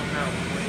don't know.